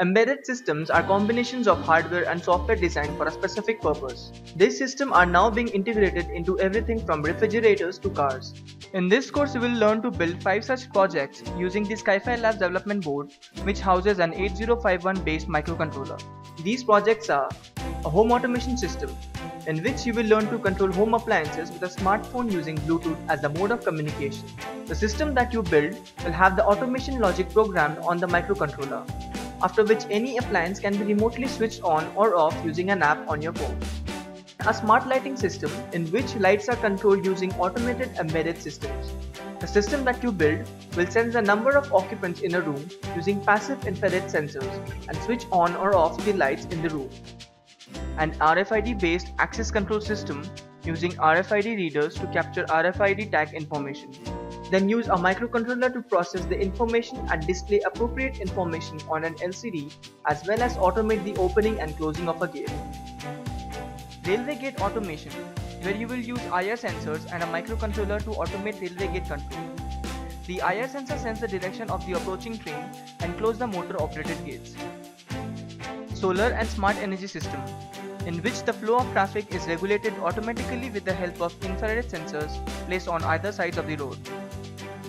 Embedded systems are combinations of hardware and software designed for a specific purpose. These systems are now being integrated into everything from refrigerators to cars. In this course, you will learn to build 5 such projects using the SkyFi Labs development board which houses an 8051 based microcontroller. These projects are a home automation system in which you will learn to control home appliances with a smartphone using Bluetooth as the mode of communication. The system that you build will have the automation logic programmed on the microcontroller after which any appliance can be remotely switched on or off using an app on your phone. A smart lighting system in which lights are controlled using automated embedded systems. The system that you build will sense the number of occupants in a room using passive infrared sensors and switch on or off the lights in the room. An RFID based access control system using RFID readers to capture RFID tag information then use a microcontroller to process the information and display appropriate information on an LCD as well as automate the opening and closing of a gate. Railway gate automation where you will use IR sensors and a microcontroller to automate railway gate control. The IR sensor sends the direction of the approaching train and close the motor operated gates. Solar and smart energy system in which the flow of traffic is regulated automatically with the help of infrared sensors placed on either sides of the road.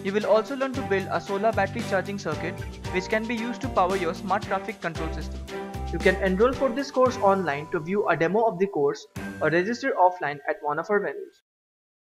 You will also learn to build a solar battery charging circuit which can be used to power your smart traffic control system. You can enroll for this course online to view a demo of the course or register offline at one of our venues.